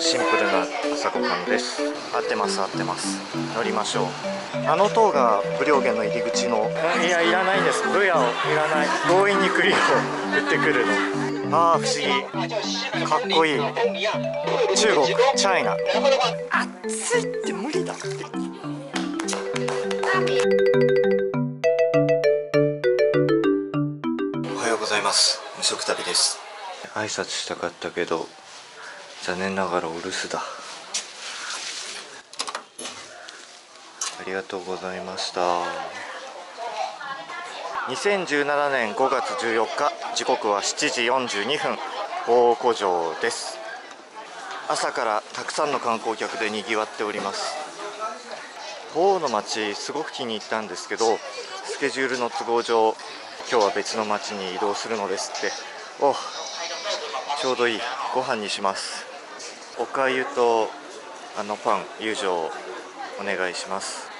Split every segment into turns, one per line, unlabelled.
シンプルな朝ごはんです。合ってます合ってます。乗りましょう。あの塔が無料源の入り口の。いやいらないんです。ブヤをいらない。強引に栗を売ってくるの。ああ不思議。かっこいい。中国チャイナ。暑いって無理だ。っておはようございます。無職旅です。挨拶したかったけど残念ながらお留守だ。ありがとうございました。2017年5月14日時刻は7時42分大古城です。朝からたくさんの観光客でにぎわっております。鳳の町すごく気に入ったんですけどスケジュールの都合上今日は別の町に移動するのですって。おちょうどいい。ご飯にします。おかゆとあのパン友情お願いします。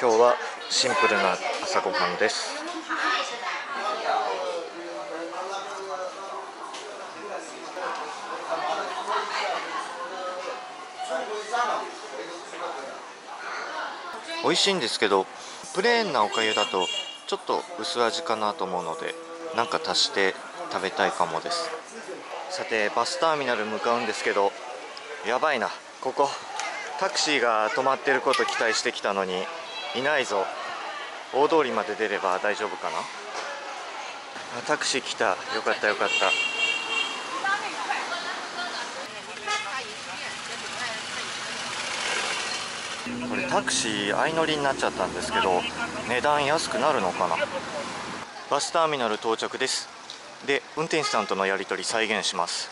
今日はシンプルな朝ごはんです。美味しいんですけどプレーンなおかゆだとちょっと薄味かなと思うのでなんか足して食べたいかもです。さてバスターミナル向かうんですけどやばいな。ここタクシーが止まってること期待してきたのにいないぞ。大通りまで出れば大丈夫かな？あタクシー来た。よかったよかった。これタクシー相乗りになっちゃったんですけど値段安くなるのかな？バスターミナル到着です。で運転手さんとのやり取り再現します。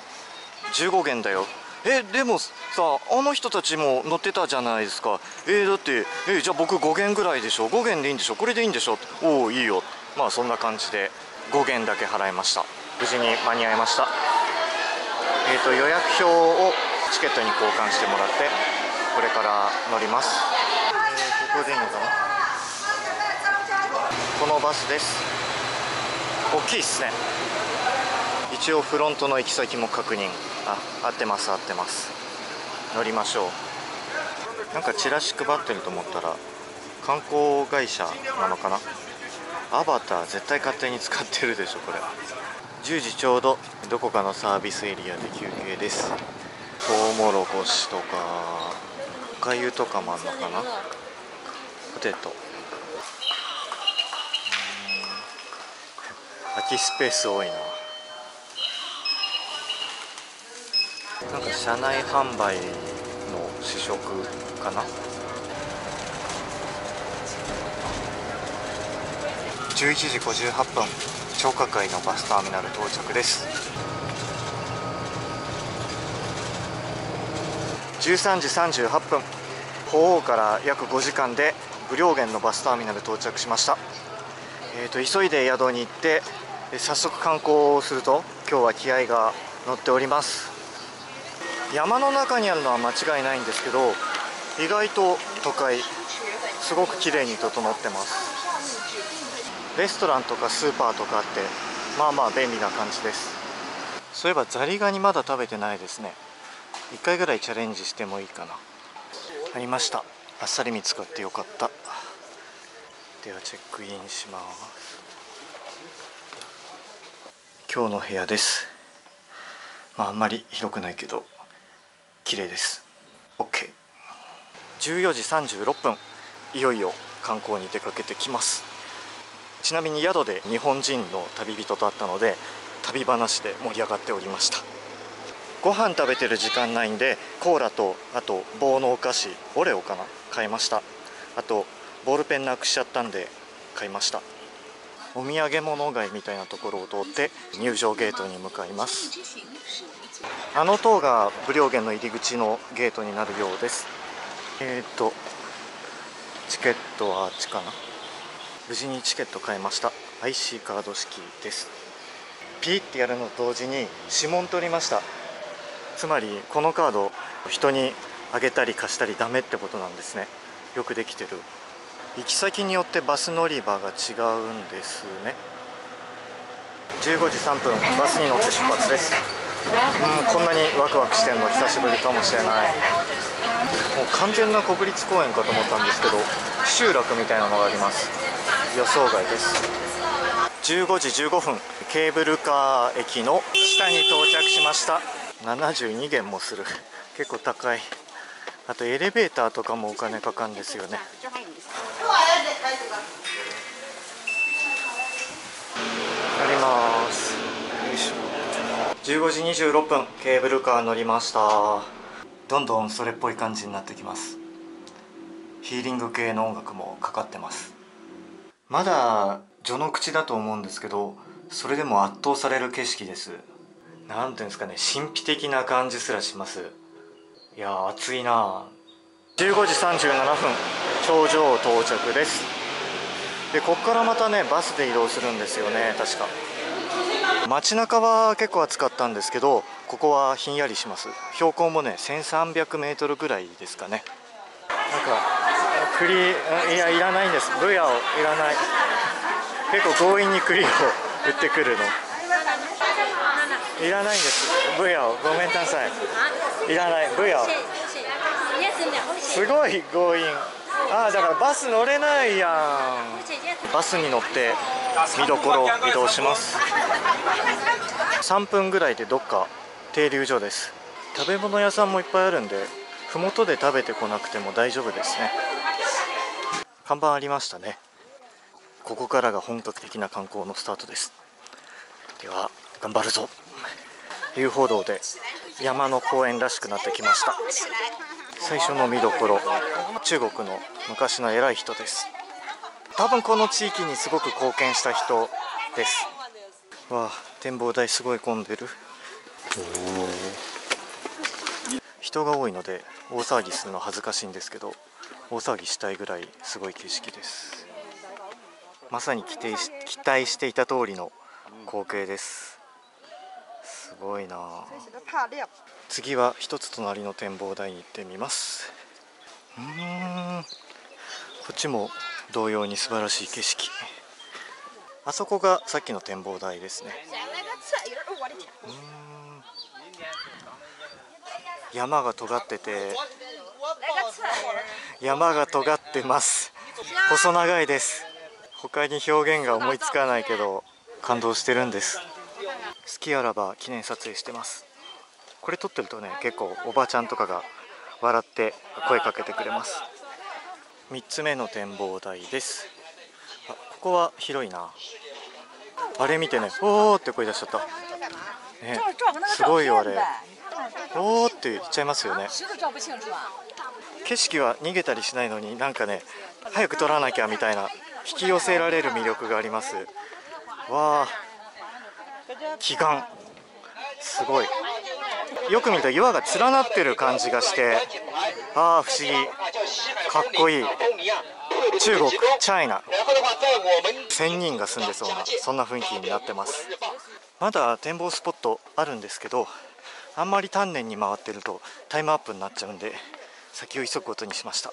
15元だよ。えでもさあの人たちも乗ってたじゃないですか。えー、だってえじゃあ僕5元ぐらいでしょ。5元でいいんでしょ。これでいいんでしょ。おおいいよ。まあそんな感じで5元だけ払いました。無事に間に合いました。えーと予約表をチケットに交換してもらってこれから乗ります、えー、ここでいいのかな？このバスです。大きいっすね。一応フロントの行き先も確認。あ合ってます合ってます。乗りましょう。なんかチラシ配ってると思ったら観光会社なのかな？アバター絶対勝手に使ってるでしょこれ。10時ちょうどどこかのサービスエリアで休憩です。トウモロコシとかおかゆとかもあんのかな？ポテト。空きスペース多いな。なんか車内販売の試食かな？11時58分超過会のバスターミナル到着です。13時38分鳳凰から約5時間で武陵源のバスターミナル到着しました。えーと、急いで宿に行って早速観光をすると今日は気合が乗っております。山の中にあるのは間違いないんですけど意外と都会すごく綺麗に整ってます。レストランとかスーパーとかあってまあまあ便利な感じです。そういえばザリガニまだ食べてないですね。1回ぐらいチャレンジしてもいいかな。ありました。あっさり見つかってよかった。ではチェックインします。今日の部屋です。まああんまり広くないけど綺麗です。OK14 時36分。いよいよ観光に出かけてきます。ちなみに宿で日本人の旅人と会ったので旅話で盛り上がっておりました。ご飯食べてる時間ないんでコーラとあと棒のお菓子オレオかな？買いました。あとボールペンなくしちゃったんで買いました。お土産物街みたいなところを通って入場ゲートに向かいます。あの塔が武陵源の入り口のゲートになるようです。えっ、ー、とチケットはあっちかな？無事にチケット買いました。IC カード式です。ピーってやるのと同時に指紋取りました。つまりこのカード人にあげたり貸したりダメってことなんですね。よくできてる。行き先によってバス乗り場が違うんですね。15時3分バスに乗って出発です。うんこんなにワクワクしてるの久しぶりかもしれない。もう完全な国立公園かと思ったんですけど集落みたいなのがあります。予想外です。15時15分ケーブルカー駅の下に到着しました。72元もする。結構高い。あとエレベーターとかもお金かかるんですよね。乗ります。よいしょ。15時26分ケーブルカー乗りました。どんどんそれっぽい感じになってきます。ヒーリング系の音楽もかかってます。まだ序の口だと思うんですけどそれでも圧倒される景色です。なんていうんですかね神秘的な感じすらします。いや暑いな15時37分頂上到着です。でここからまたねバスで移動するんですよね確か。街中は結構暑かったんですけどここはひんやりします。標高もね1300メートルぐらいですかね。なんか栗いやいらないんです。ブヤをいらない。結構強引に栗を売ってくるの。いらないんです。ブヤを。ごめんなさい。いらない。ブヤを。すごい強引ああだからバス乗れないやん。バスに乗って見どころ移動します。3分ぐらいでどっか停留所です。食べ物屋さんもいっぱいあるんで麓で食べてこなくても大丈夫ですね。看板ありましたね。ここからが本格的な観光のスタートです。では頑張るぞ。遊歩道で山の公園らしくなってきました。最初の見どころ。中国の昔の偉い人です。多分この地域にすごく貢献した人です。わあ展望台すごい混んでる。人が多いので大騒ぎするの恥ずかしいんですけど大騒ぎしたいぐらいすごい景色です。まさに期待し期待していた通りの光景です。すごいなあ。次は一つ隣の展望台に行ってみます。うん。こっちも同様に素晴らしい景色。あそこがさっきの展望台ですね。山が尖ってて。山が尖ってます。細長いです。他に表現が思いつかないけど感動してるんです。好きあらば記念撮影してます。これ撮ってるとね結構おばちゃんとかが笑って声かけてくれます。3つ目の展望台です。あここは広いな。あれ見てねおーって声出しちゃった。ねすごいよあれ。おーって言っちゃいますよね。景色は逃げたりしないのになんかね早く撮らなきゃみたいな引き寄せられる魅力があります。わあ奇岩すごい。よく見ると岩が連なってる感じがしてああ不思議。かっこいい。中国チャイナ。1000人が住んでそうなそんな雰囲気になってます。まだ展望スポットあるんですけどあんまり丹念に回ってるとタイムアップになっちゃうんで先を急ぐことにしました。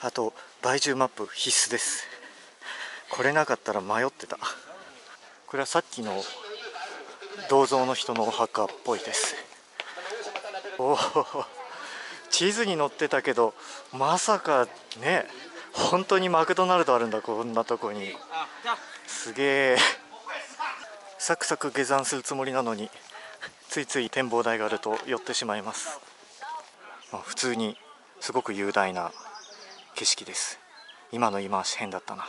あと倍重マップ必須です。これなかったら迷ってた。これはさっきの銅像の人のお墓っぽいです。おお地図に載ってたけどまさかね本当にマクドナルドあるんだこんなとこに。すげえサクサク下山するつもりなのについつい展望台があると寄ってしまいます、まあ、普通にすごく雄大な景色です。今の言い回し変だったな。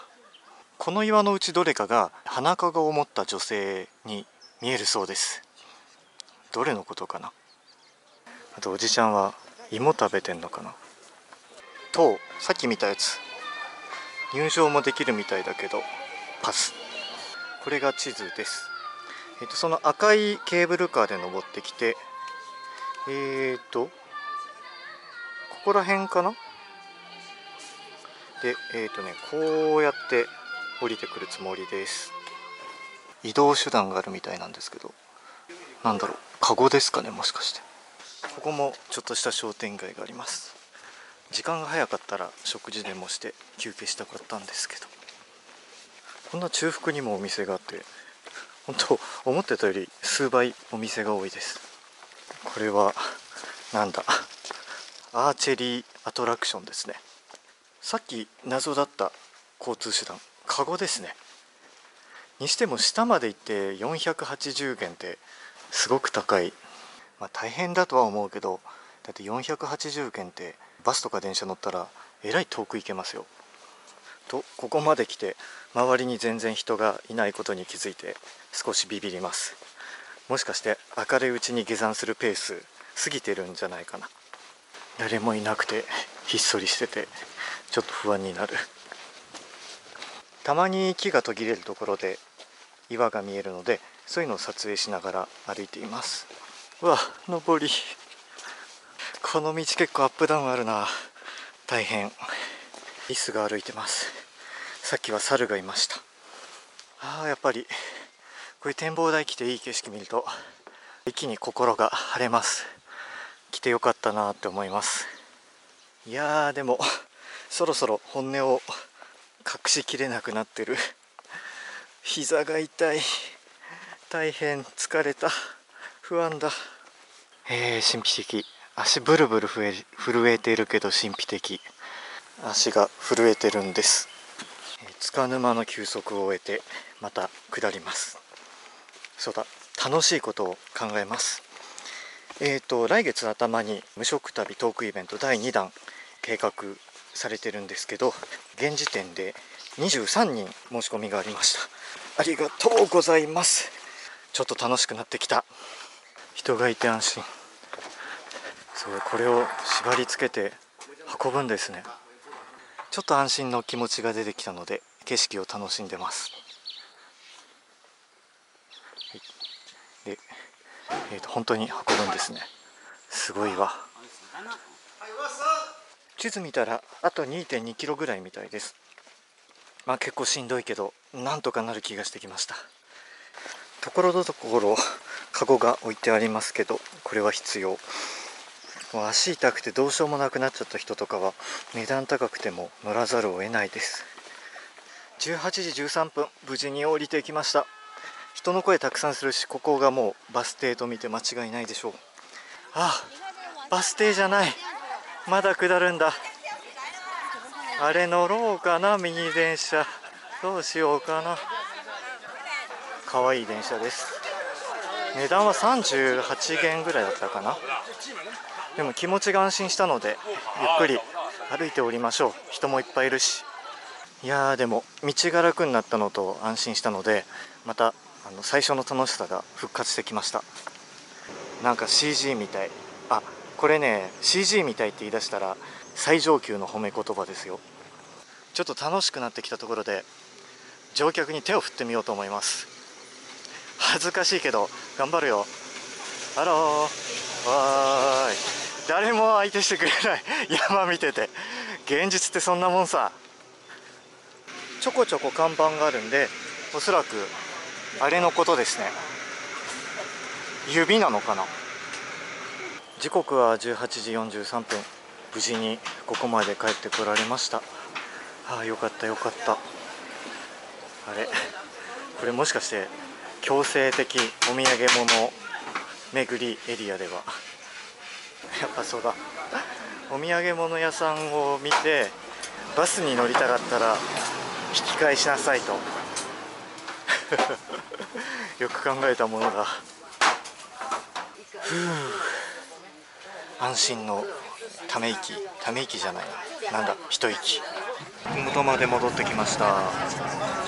この岩のうちどれかが花籠を持った女性に見えるそうです。どれのことかな？あとおじちゃんは芋食べてんのかな？とさっき見たやつ。入場もできるみたいだけどパス。これが地図です。えっとその赤いケーブルカーで登ってきてえー、っとここら辺かな？でえー、っとねこうやって降りてくるつもりです。移動手段があるみたいなんですけどなんだろう？カゴですかねもしかして。ここもちょっとした商店街があります。時間が早かったら食事でもして休憩したかったんですけど。こんな中腹にもお店があって本当思ってたより数倍お店が多いです。これはなんだアーチェリーアトラクションですね。さっき謎だった交通手段カゴですね。にしても下まで行って480元ってすごく高い、まあ、大変だとは思うけどだって480元ってバスとか電車乗ったらえらい遠く行けますよ。とここまで来て周りに全然人がいないことに気づいて少しビビります。もしかして明るいうちに下山するペース過ぎてるんじゃないかな。誰もいなくてひっそりしててちょっと不安になる。たまに木が途切れるところで岩が見えるのでそういうのを撮影しながら歩いています。うわ上り。この道結構アップダウンあるな。大変。リスが歩いてます。さっきは猿がいました。あーやっぱり。こういう展望台来ていい景色見ると一気に心が晴れます。来てよかったなって思います。いやーでもそろそろ本音を隠しきれなくなってる。膝が痛い。大変疲れた。不安だ。えー、神秘的。足ブルブル震えているけど神秘的。足が震えてるんです。束沼の休息を終えてまた下ります。そうだ楽しいことを考えます。えーと来月頭に無職旅トークイベント第2弾計画されてるんですけど現時点で23人申し込みがありました。ありがとうございます。ちょっと楽しくなってきた。人がいて安心。そうこれを縛り付けて運ぶんですね。ちょっと安心の気持ちが出てきたので景色を楽しんでます、はい、で、えーと、本当に運ぶんですね。すごいわ。地図見たらあと2.2キロぐらいみたいです。まあ結構しんどいけどなんとかなる気がしてきました。ところどころカゴが置いてありますけどこれは必要。もう足痛くてどうしようもなくなっちゃった人とかは値段高くても乗らざるを得ないです。18時13分無事に降りてきました。人の声たくさんするしここがもうバス停と見て間違いないでしょう。あバス停じゃない。まだ下るんだ。あれ乗ろうかなミニ電車。どうしようかな。可愛い電車です。値段は38元ぐらいだったかな。でも気持ちが安心したのでゆっくり歩いておりましょう。人もいっぱいいるし。いやーでも道が楽になったのと安心したのでまたあの最初の楽しさが復活してきました。なんか CG みたい。あこれね CG みたいって言い出したら最上級の褒め言葉ですよ。ちょっと楽しくなってきたところで乗客に手を振ってみようと思います。恥ずかしいけど頑張るよ。ハローわーい誰も相手してくれない。山見てて。現実ってそんなもんさ。ちょこちょこ看板があるんでおそらくあれのことですね。指なのかな。時刻は18時43分。無事にここまで帰ってこられました。ああよかったよかった。あれ？これもしかして強制的お土産物巡りエリアでは。やっぱそうだ。お土産物屋さんを見てバスに乗りたかったら引き返しなさいと。よく考えたものだ。ふう。安心のため息。ため息じゃないな。んだ一息。麓まで戻ってきました。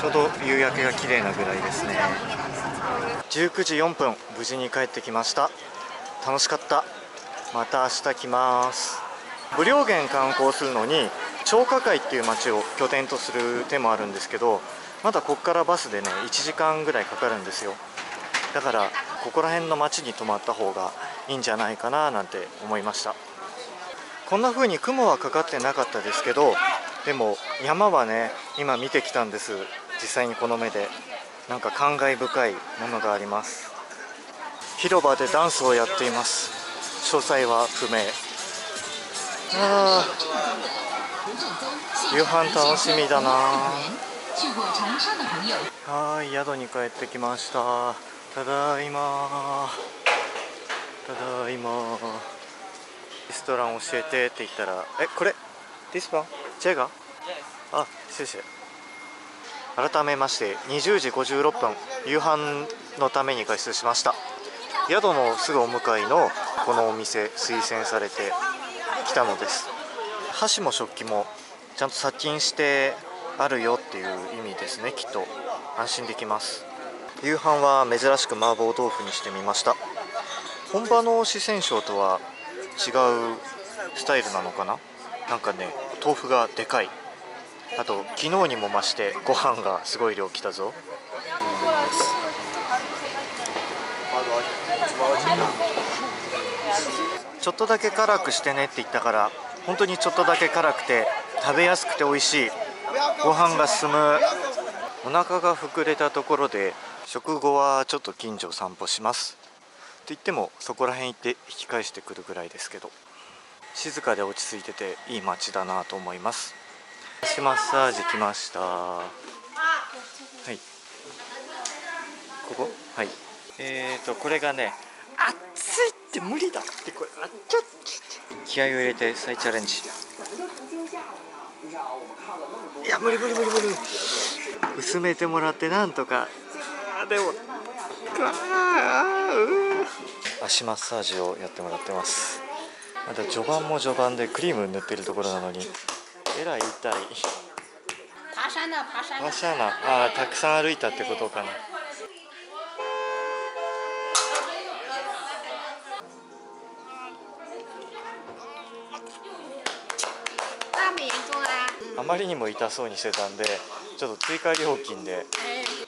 ちょうど夕焼けが綺麗なぐらいですね。19時4分無事に帰ってきました。楽しかった。また明日来ます。無料源観光するのに張家界っていう町を拠点とする手もあるんですけどまだここからバスでね1時間ぐらいかかるんですよ。だからここら辺の町に泊まった方がいいんじゃないかななんて思いました。こんな風に雲はかかってなかったですけどでも山はね今見てきたんです。実際にこの目で。なんか感慨深いものがあります。広場でダンスをやっています。詳細は不明。あ夕飯楽しみだな。はい宿に帰ってきました。ただいま。ただいま。レストラン教えてって言ったらえこれ？This one? チェガあ谢謝改めまして20時56分夕飯のために外出しました。宿のすぐお向かいのこのお店推薦されてきたのです。箸も食器もちゃんと殺菌してあるよっていう意味ですねきっと。安心できます。夕飯は珍しく麻婆豆腐にしてみました。本場の四川省とは違うスタイルなのかな？なんかね豆腐がでかい。あと昨日にも増してご飯がすごい量きたぞ。ちょっとだけ辛くしてねって言ったから本当にちょっとだけ辛くて食べやすくて美味しいご飯が進む。お腹が膨れたところで食後はちょっと近所散歩します。と言ってもそこら辺行って引き返してくるぐらいですけど。静かで落ち着いてていい街だなと思います。足マッサージ来ました。はい。ここ？はい。えーとこれがね暑いって無理だってこれあっちゃ気合を入れて再チャレンジ。いや無理無理無理無理。薄めてもらってなんとか。あでも。足マッサージをやってもらってます。まだ序盤も序盤でクリーム塗ってるところなのにえらい痛い。
爬山呢，爬山
パシャナ。あーたくさん歩いたってことかな？あまりにも痛そうにしてたんでちょっと追加料金で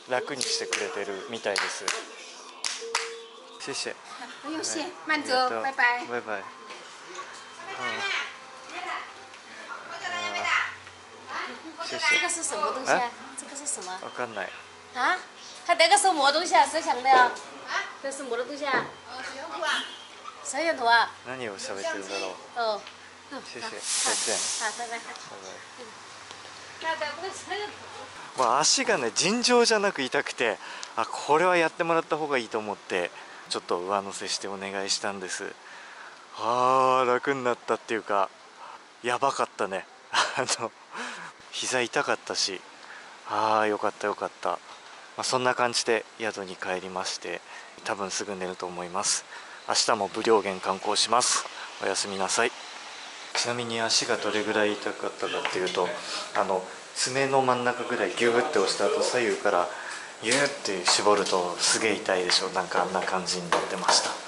哎，
楽にしてくれてるみたいです。谢谢
不用谢，慢走
ありがとう，
拜拜。
バイバイ谢谢
这个是什么东西啊？这个是什么
わかんない
啊？它这个是磨东西啊？谁想的呀？这是磨的东西啊？摄像头啊？
何を喋ってるんだろう？
哦。
谢谢再见
好，拜拜。
バイバイ。まあ、足がね尋常じゃなく痛くてあこれはやってもらった方がいいと思ってちょっと上乗せしてお願いしたんですあー楽になったっていうかやばかったねあの膝痛かったしあーよかったよかった、まあ、そんな感じで宿に帰りまして多分すぐ寝ると思います。明日も武陵源観光します。おやすみなさい。ちなみに足がどれぐらい痛かったかっていうとあの爪の真ん中ぐらいギューって押した後左右からギューって絞るとすげえ痛いでしょ。なんかあんな感じになってました。